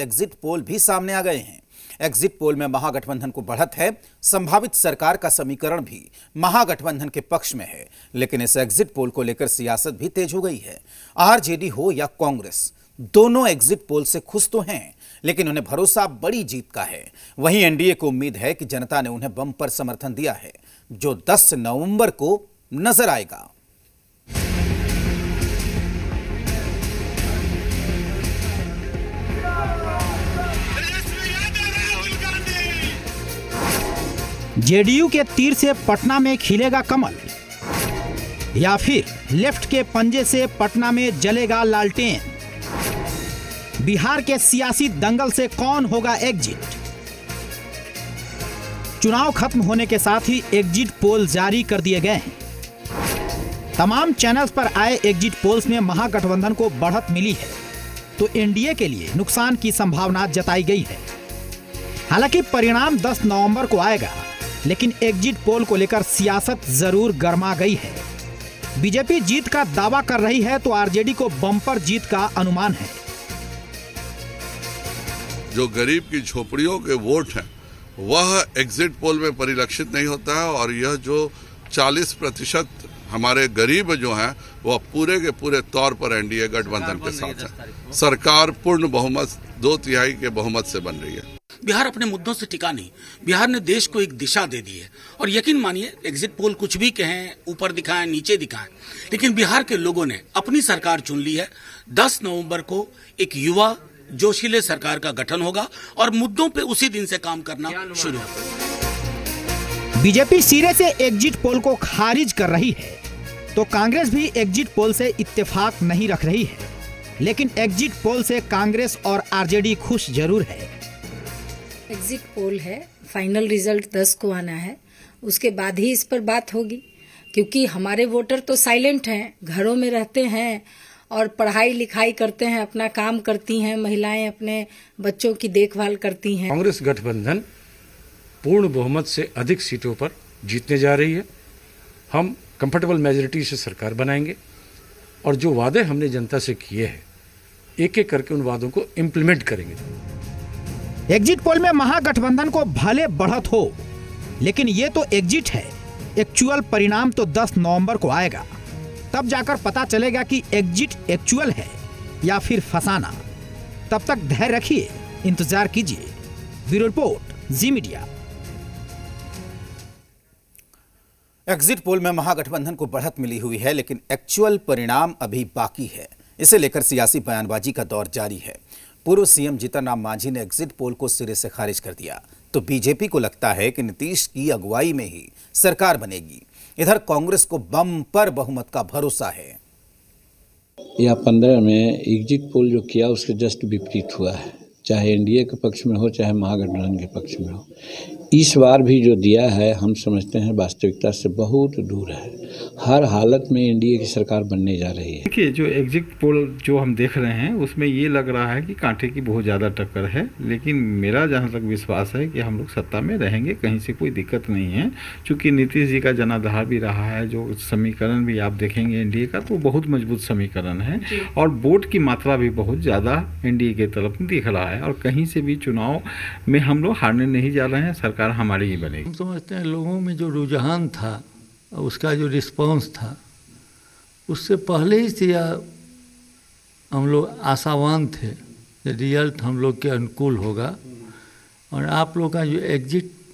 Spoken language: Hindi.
एग्जिट पोल भी सामने आ गए हैं। एग्जिट पोल में महागठबंधन को बढ़त है, संभावित सरकार का समीकरण भी महागठबंधन के पक्ष में है, लेकिन इस एग्जिट पोल को लेकर सियासत भी तेज हो गई है। आरजेडी हो या कांग्रेस, दोनों एग्जिट पोल से खुश तो हैं, लेकिन उन्हें भरोसा बड़ी जीत का है। वहीं एनडीए को उम्मीद है कि जनता ने उन्हें बम्पर समर्थन दिया है, जो 10 नवंबर को नज़र आएगा। जेडीयू के तीर से पटना में खिलेगा कमल, या फिर लेफ़्ट के पंजे से पटना में जलेगा लालटेन। बिहार के सियासी दंगल से कौन होगा एग्जिट? चुनाव खत्म होने के साथ ही एग्जिट पोल जारी कर दिए गए हैं। तमाम चैनल्स पर आए एग्जिट पोल्स में महागठबंधन को बढ़त मिली है तो एनडीए के लिए नुकसान की संभावना जताई गई है। हालाँकि परिणाम 10 नवंबर को आएगा। लेकिन एग्जिट पोल को लेकर सियासत ज़रूर गर्मा गई है। बीजेपी जीत का दावा कर रही है तो आरजेडी को बम्पर जीत का अनुमान है। जो गरीब की झोपड़ियों के वोट हैं वह एग्जिट पोल में परिलक्षित नहीं होता है और यह जो 40 प्रतिशत हमारे गरीब जो हैं वह पूरे के पूरे तौर पर एनडीए गठबंधन के साथ है। सरकार पूर्ण बहुमत दो तिहाई के बहुमत से बन रही है। बिहार अपने मुद्दों से टिका नहीं। बिहार ने देश को एक दिशा दे दी है। और यकीन मानिए एग्जिट पोल कुछ भी कहें ऊपर दिखाएँ नीचे दिखाएँ। लेकिन बिहार के लोगों ने अपनी सरकार चुन ली है। 10 नवंबर को एक युवा जोशीले सरकार का गठन होगा और मुद्दों पे उसी दिन से काम करना शुरू होगा। बीजेपी सिरे से एग्जिट पोल को खारिज कर रही है। तो कांग्रेस भी एग्जिट पोल से इत्तेफाक नहीं रख रही है। लेकिन एग्जिट पोल से कांग्रेस और आरजेडी खुश ज़रूर है। एग्जिट पोल है फाइनल रिज़ल्ट 10 को आना है, उसके बाद ही इस पर बात होगी, क्योंकि हमारे वोटर तो साइलेंट हैं, घरों में रहते हैं और पढ़ाई लिखाई करते हैं, अपना काम करती हैं, महिलाएँ अपने बच्चों की देखभाल करती हैं। कांग्रेस गठबंधन पूर्ण बहुमत से अधिक सीटों पर जीतने जा रही है। हम कंफर्टेबल मेजोरिटी से सरकार बनाएँगे और जो वादे हमने जनता से किए हैं एक एक करके उन वादों को इम्प्लीमेंट करेंगे। एग्जिट पोल में महागठबंधन को भले बढ़त हो, लेकिन ये तो एग्जिट है। एक्चुअल परिणाम तो 10 नवंबर को आएगा। तब जाकर पता चलेगा कि एग्जिट एक्चुअल है या फिर फसाना। तब तक धैर्य रखिए, इंतज़ार कीजिए। Bureau report, Zee media. Exit poll में महागठबंधन को बढ़त मिली हुई है, लेकिन एक्चुअल परिणाम अभी बाकी है। इसे लेकर सियासी बयानबाजी का दौर जारी है। पूर्व सीएम जीतन राम मांझी ने एग्जिट पोल को सिरे से खारिज कर दिया। तो बीजेपी को लगता है कि नीतीश की अगुवाई में ही सरकार बनेगी। इधर कांग्रेस को बम पर बहुमत का भरोसा है। या पंद्रह में एग्जिट पोल जो किया, उसके जस्ट विपरीत हुआ है। चाहे एनडीए के पक्ष में हो, चाहे महागठबंधन के पक्ष में हो। इस बार भी जो दिया है, हम समझते हैं वास्तविकता से बहुत दूर है। हर हालत में एनडीए की सरकार बनने जा रही है। देखिए जो एग्जिट पोल जो हम देख रहे हैं उसमें ये लग रहा है कि कांटे की बहुत ज़्यादा टक्कर है लेकिन मेरा जहाँ तक विश्वास है कि हम लोग सत्ता में रहेंगे कहीं से कोई दिक्कत नहीं है। क्योंकि नीतीश जी का जनाधार भी रहा है जो समीकरण भी आप देखेंगे एनडीए का तो बहुत मज़बूत समीकरण है। और वोट की मात्रा भी बहुत ज़्यादा एनडीए की तरफ़ दिख रहा है और कहीं से भी चुनाव में हम लोग हारने नहीं जा रहे हैं सरकार हमारी ही बनेगी। हम समझते हैं लोगों में जो रुझान था उसका जो रिस्पांस था, उससे पहले ही से यह हम लोग आशावान थे रिज़ल्ट हम लोग के अनुकूल होगा। और आप लोग का जो एग्जिट